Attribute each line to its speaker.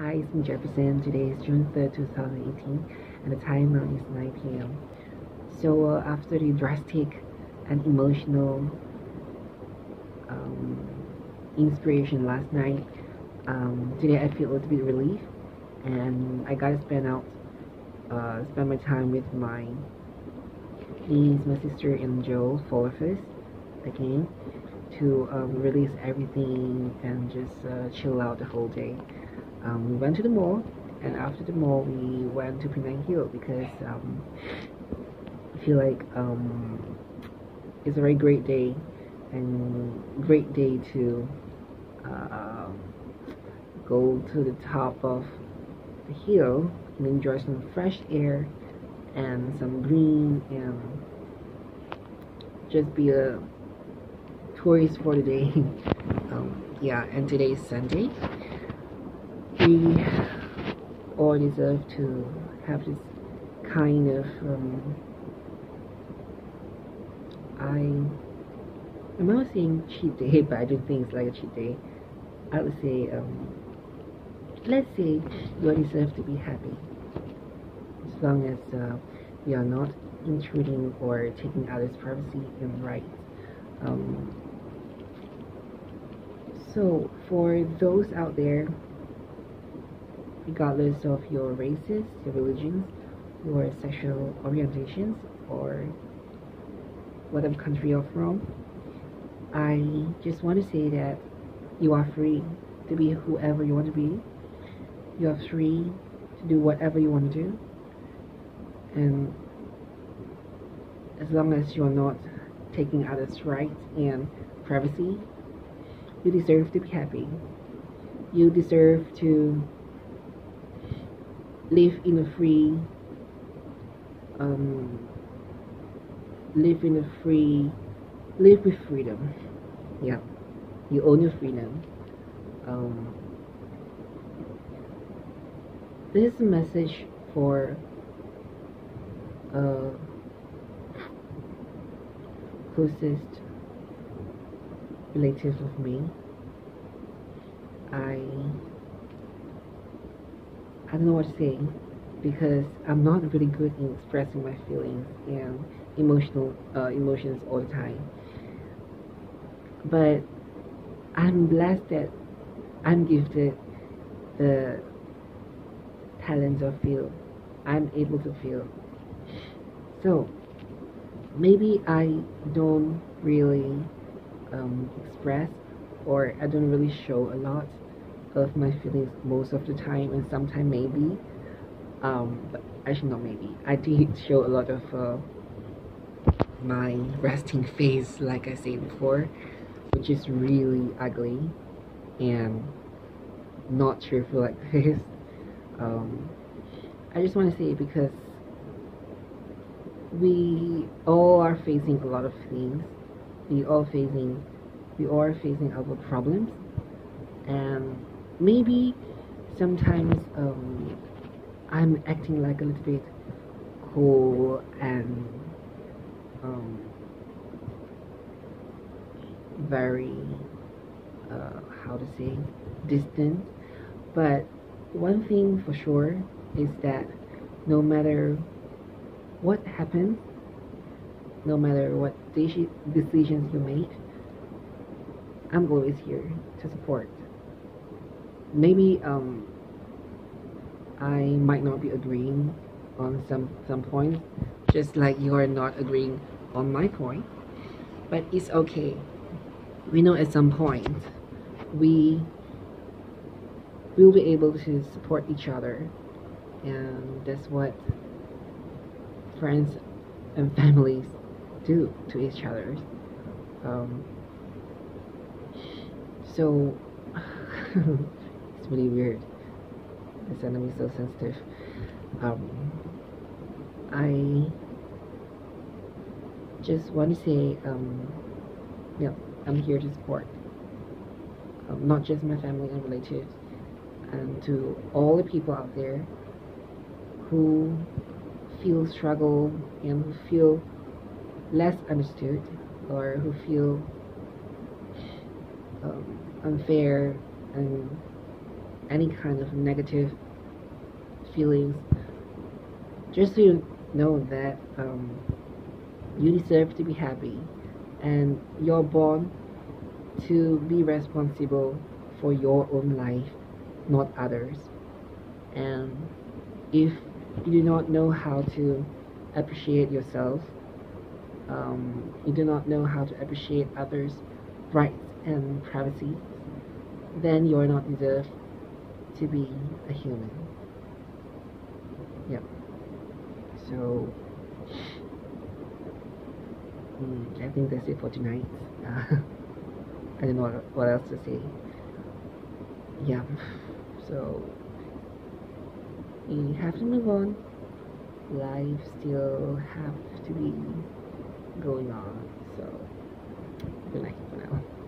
Speaker 1: Hi, it's me Jefferson. Today is June 3rd, 2018, and the time now is 9 p.m. So, uh, after the drastic and emotional um, inspiration last night, um, today I feel a little bit relief, and I gotta spend out, uh, spend my time with my niece, my sister, and Joe, four of us, again, to um, release everything and just uh, chill out the whole day um, we went to the mall and after the mall we went to Penang Hill because um, I feel like um, it's a very great day and great day to uh, go to the top of the hill and enjoy some fresh air and some green and just be a tourist for the day. Um, yeah and today is Sunday we all deserve to have this kind of um, I I'm not saying cheat day, but I don't think it's like a cheat day. I would say um, let's say you deserve to be happy as long as uh, you are not intruding or taking others' privacy and rights. Um, so for those out there regardless of your races, your religions, your sexual orientations, or whatever country you're from. I just want to say that you are free to be whoever you want to be. You are free to do whatever you want to do. And as long as you are not taking others' rights and privacy, you deserve to be happy. You deserve to live in a free um, live in a free live with freedom. Yeah. You own your freedom. Um, this is a message for uh, closest relatives of me. I I don't know what to say because I'm not really good in expressing my feelings and emotional uh, emotions all the time. But I'm blessed that I'm gifted the talents of feel. I'm able to feel. So maybe I don't really um, express or I don't really show a lot of my feelings most of the time and sometimes maybe um but actually not maybe. I did show a lot of uh, my resting face like i said before which is really ugly and not cheerful like this. Um i just want to say because we all are facing a lot of things. We all facing we all are facing our problems. And maybe sometimes um, I'm acting like a little bit cool and um, very uh, how to say distant. But one thing for sure is that no matter what happens no matter what decisions you make I'm always here to support maybe um, I might not be agreeing on some some points, just like you are not agreeing on my point. But it's okay. We know at some point we will be able to support each other, and that's what friends and families do to each other. Um, so. really weird. This enemy is so sensitive. Um, I just want to say, um, you know, I'm here to support um, not just my family and relatives, and to all the people out there who feel struggle and who feel less understood or who feel um, unfair and any kind of negative feelings. Just so you know that um, you deserve to be happy and you're born to be responsible for your own life, not others. And if you do not know how to appreciate yourself, um, you do not know how to appreciate others' rights and privacy, then you are not deserved to be a human. Yep. So, mm, I think that's it for tonight. Uh, I don't know what, else to say. Yeah. So, we have to move on. Life still have to be going on. So, good night for now.